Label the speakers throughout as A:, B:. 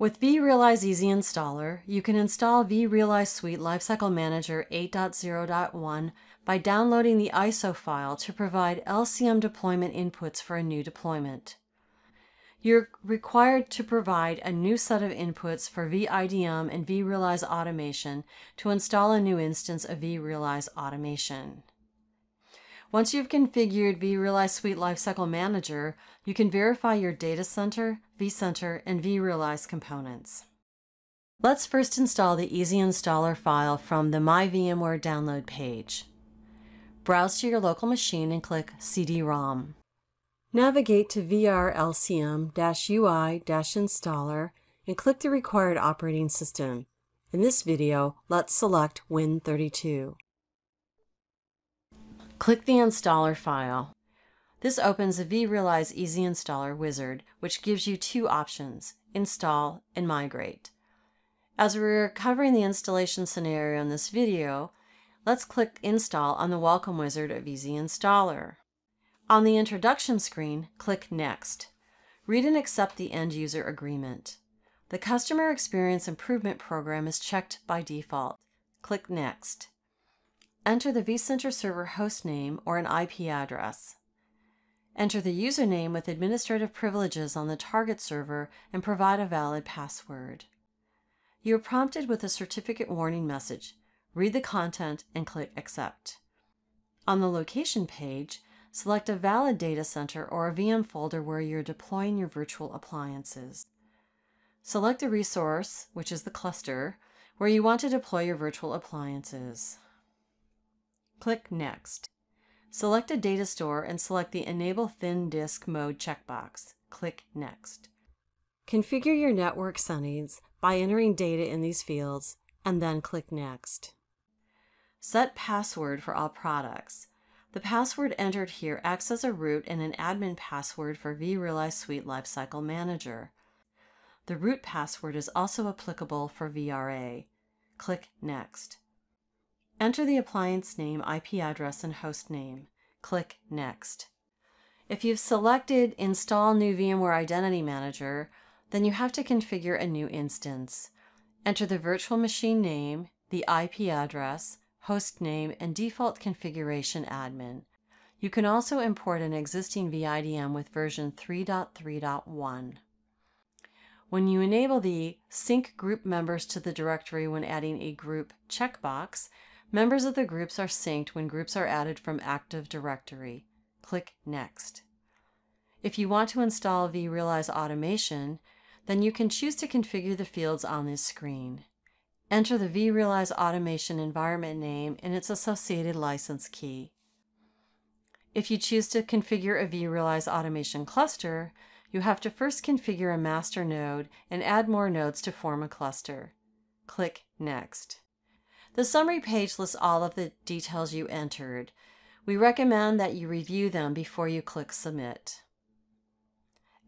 A: With vRealize Easy Installer, you can install vRealize Suite Lifecycle Manager 8.0.1 by downloading the ISO file to provide LCM deployment inputs for a new deployment. You're required to provide a new set of inputs for vIDM and vRealize Automation to install a new instance of vRealize Automation. Once you've configured vRealize Suite Lifecycle Manager, you can verify your Data Center, vCenter, and vRealize components. Let's first install the Easy Installer file from the My VMware download page. Browse to your local machine and click CD-ROM. Navigate to vrlcm-ui-installer and click the required operating system. In this video, let's select Win32. Click the installer file. This opens the vRealize Easy Installer wizard, which gives you two options, install and migrate. As we're covering the installation scenario in this video, let's click Install on the Welcome Wizard of Easy Installer. On the introduction screen, click Next. Read and accept the end user agreement. The Customer Experience Improvement Program is checked by default. Click Next. Enter the vCenter server host name or an IP address. Enter the username with administrative privileges on the target server and provide a valid password. You are prompted with a certificate warning message. Read the content and click Accept. On the location page, select a valid data center or a VM folder where you're deploying your virtual appliances. Select a resource, which is the cluster, where you want to deploy your virtual appliances. Click Next. Select a data store and select the Enable Thin Disk Mode checkbox. Click Next. Configure your network settings by entering data in these fields and then click Next. Set password for all products. The password entered here acts as a root and an admin password for vRealize Suite Lifecycle Manager. The root password is also applicable for VRA. Click Next. Enter the appliance name, IP address, and host name. Click Next. If you've selected Install New VMware Identity Manager, then you have to configure a new instance. Enter the virtual machine name, the IP address, host name, and default configuration admin. You can also import an existing VIDM with version 3.3.1. When you enable the Sync Group Members to the directory when adding a group checkbox, Members of the groups are synced when groups are added from Active Directory. Click Next. If you want to install vRealize Automation, then you can choose to configure the fields on this screen. Enter the vRealize Automation environment name and its associated license key. If you choose to configure a vRealize Automation cluster, you have to first configure a master node and add more nodes to form a cluster. Click Next. The summary page lists all of the details you entered. We recommend that you review them before you click Submit.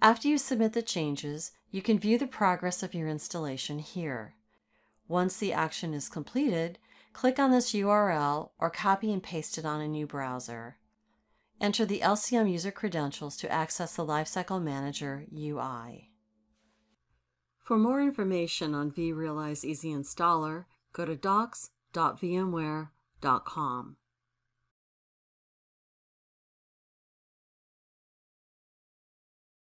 A: After you submit the changes, you can view the progress of your installation here. Once the action is completed, click on this URL or copy and paste it on a new browser. Enter the LCM user credentials to access the Lifecycle Manager UI. For more information on vRealize Easy Installer, go to docs.vmware.com.